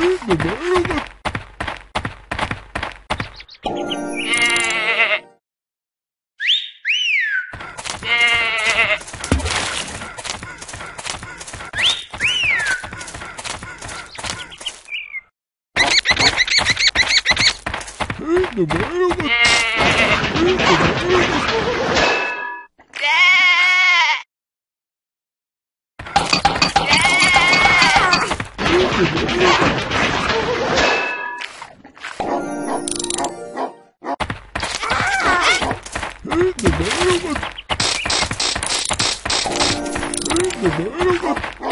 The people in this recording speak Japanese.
Who's the man? Who's the man? でもやらかった。